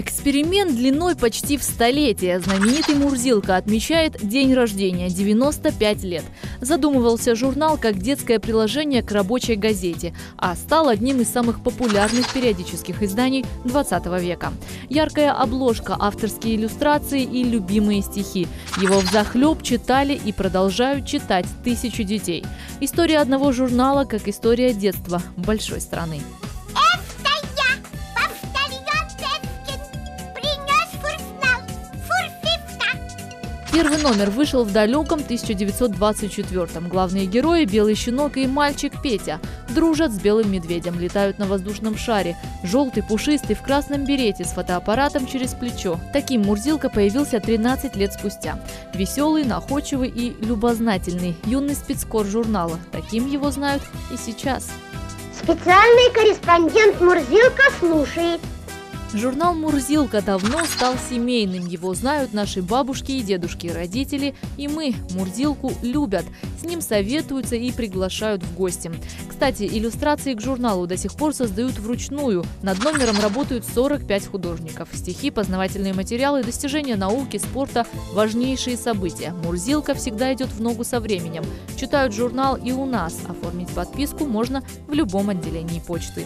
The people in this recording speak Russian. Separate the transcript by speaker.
Speaker 1: Эксперимент длиной почти в столетие. Знаменитый Мурзилка отмечает день рождения – 95 лет. Задумывался журнал как детское приложение к рабочей газете, а стал одним из самых популярных периодических изданий 20 века. Яркая обложка, авторские иллюстрации и любимые стихи. Его взахлеб читали и продолжают читать тысячи детей. История одного журнала как история детства большой страны. Первый номер вышел в далеком 1924-м. Главные герои – белый щенок и мальчик Петя. Дружат с белым медведем, летают на воздушном шаре. Желтый, пушистый, в красном берете, с фотоаппаратом через плечо. Таким Мурзилка появился 13 лет спустя. Веселый, находчивый и любознательный. Юный спецкор журнала. Таким его знают и сейчас.
Speaker 2: Специальный корреспондент Мурзилка слушает.
Speaker 1: Журнал «Мурзилка» давно стал семейным. Его знают наши бабушки и дедушки, родители, и мы Мурзилку любят. С ним советуются и приглашают в гости. Кстати, иллюстрации к журналу до сих пор создают вручную. Над номером работают 45 художников. Стихи, познавательные материалы, достижения науки, спорта – важнейшие события. «Мурзилка» всегда идет в ногу со временем. Читают журнал и у нас. Оформить подписку можно в любом отделении почты.